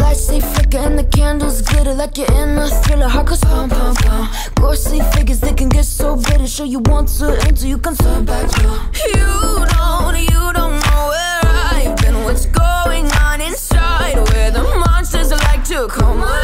Lights they flicker and the candles glitter like you're in a thriller. Heart goes pump, pump, pump. Ghostly figures they can get so bitter. Show you want to enter, you can turn back. You, you don't, you don't know where I've been. What's going on inside? Where the monsters like to come alive.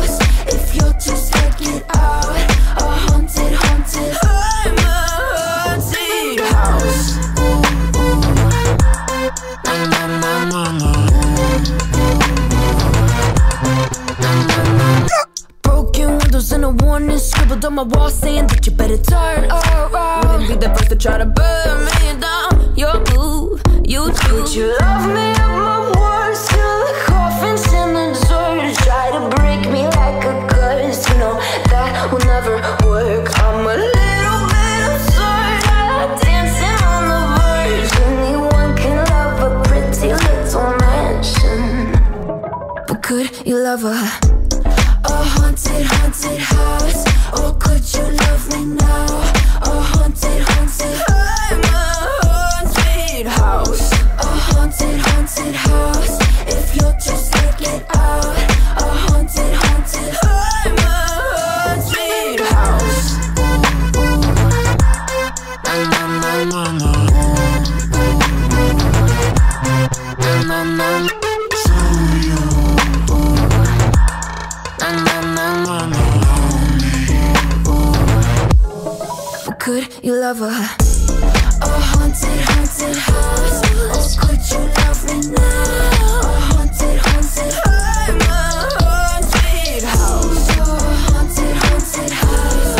Broken windows and a warning scribbled on my wall saying that you better turn around. Wouldn't be the first to try to burn me down. You're blue, you too. Would you love me at my worst till the coffin's in the dirt? Try to break me like a curse. You know that will never work. I'm a little bit absurd. I like dancing on the verge. Anyone can love a pretty little mansion. But could you love a could you love a a haunted, haunted house? Or could you love me now? A haunted, haunted I'm a haunted house. A haunted, haunted house.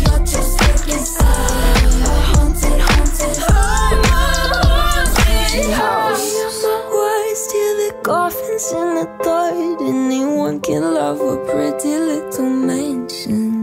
You're just taking sides A haunted, haunted I'm a haunted house. My words till the coffin's in the third Anyone can love a pretty little mansion